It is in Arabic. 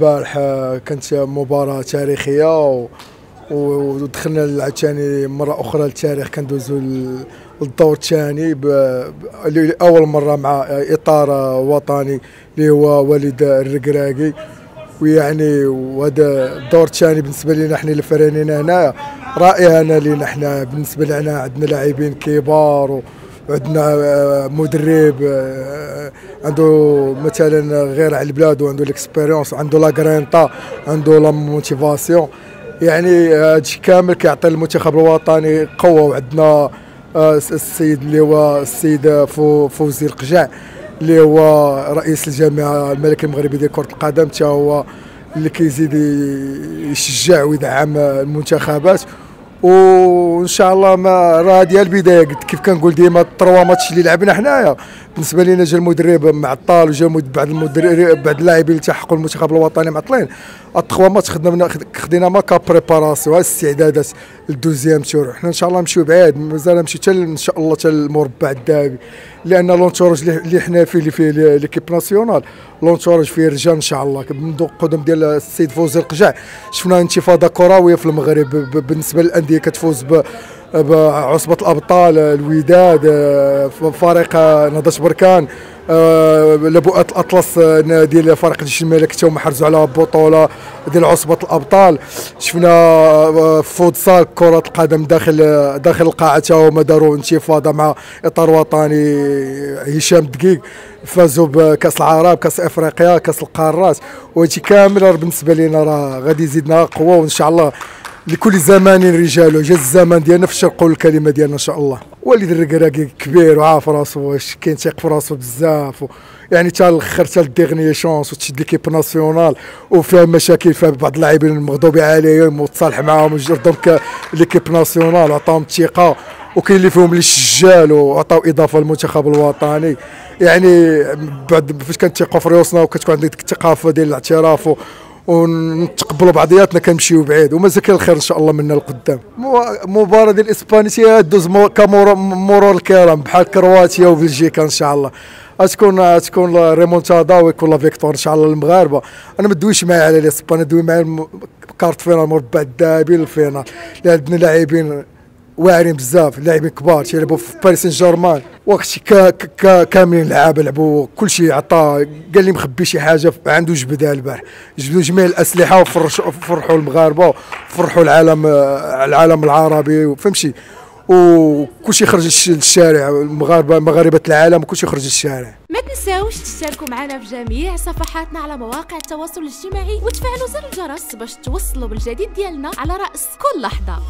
البارح كانت مباراة تاريخية و... ودخلنا عاوتاني مرة أخرى للتاريخ كندوزو للدور الثاني ب... ب... أول مرة مع إطار وطني اللي هو والد الركراكي ويعني وهذا الدور الثاني بالنسبة لنا إحنا الفرانين هنا رائع أنا لينا إحنا بالنسبة لنا عندنا لاعبين كبار وعندنا آه، مدرب آه، عنده مثلا غير على البلاد وعنده ال expérience عنده la grinta عنده la motivation يعني هادشي كامل كيعطي المنتخب الوطني قوة. وعندنا آه، السيد اللي هو السيد فوزي لقجع اللي هو رئيس الجامعة الملكي المغربي ديال كرة القدم. حتى هو اللي كيزيد يشجع ويدعم المنتخبات. وإن شاء الله ما راه هذه البدايه كيف كنقول ديما ال trois matchs اللي لعبنا حنايا. بالنسبة لنا جا المدرب معطل وجا بعض المدرب بعض اللاعبين اللي تحققوا المنتخب الوطني معطلين. ال trois matchs خدنا خدينا comme préparation استعدادات لل deuxième tour حنا إن شاء الله نمشيو بعيد مازال نمشيو حتى إن شاء الله حتى المربع الذهبي لأن l'entourage اللي حنا فيه اللي فيه l'équipe nationale l'entourage فيه رجال إن شاء الله منذ القدم ديال السيد فوزي لقجع شفنا انتفاضة كروية في المغرب بالنسبة للأندية كتفوز بعصبة الأبطال الوداد فريق نهضة بركان آه، لبؤات الأطلس ديال فريق جيش الملك حتى هما حرزوا على بطولة ديال عصبة الأبطال. شفنا آه، فوتسال كرة القدم داخل داخل القاعة. حتى هما داروا انتفاضة مع إطار وطني هشام دقيق. فازوا بكأس العرب كأس إفريقيا كأس القارات. وهادشي كامل بالنسبة لنا راه غادي يزيدنا قوه وإن شاء الله لكل زمان رجال جا الزمان ديالنا فاش نقول الكلمة ديالنا إن شاء الله. والد الركراكي كبير وعارف راسو واش كاين تيق في راسو بزاف و... يعني حتى الأخر حتى الديغني شونس وتشد ليكيب ناسيونال وفيها مشاكل فيها بعض اللاعبين المغضوب عليهم وتصالح معاهم وجردهم ليكيب ناسيونال وعطاهم الثقة وكاين اللي فيهم اللي شجال وعطاو إضافة للمنتخب الوطني. يعني بعد فاش كنتيقوا في ريوسنا وكتكون عندك الثقافة ديال الاعتراف ونتقبلوا بعضياتنا كنمشيو بعيد ومازال كاين الخير إن شاء الله منا لقدام. مباراه ديال اسبانيا دوز كمرور الكرام بحال كرواتيا وبلجيكا إن شاء الله. غتكون تكون ريمونتادا ويكون la victoire إن شاء الله للمغاربة. أنا ما دويش معايا على الاسبان ندوي معايا quart finale مربع الذهبي لل finale. عندنا لاعبين واعرين بزاف لاعبين كبار تيلعبوا في باريس سان جيرمان. وقت كاملين لعابه لعبوا كل شيء عطى قال لي مخبي شي حاجة عنده جبدها البارح. جبدوا جميع الأسلحة وفرحوا المغاربة وفرحوا العالم العالم العربي فهمتي وكل شيء خرج للشارع المغاربة مغاربة العالم وكل شيء خرج للشارع. ما تنساوش تشتركوا معنا في جميع صفحاتنا على مواقع التواصل الاجتماعي وتفعلوا زر الجرس باش توصلوا بالجديد ديالنا على رأس كل لحظة.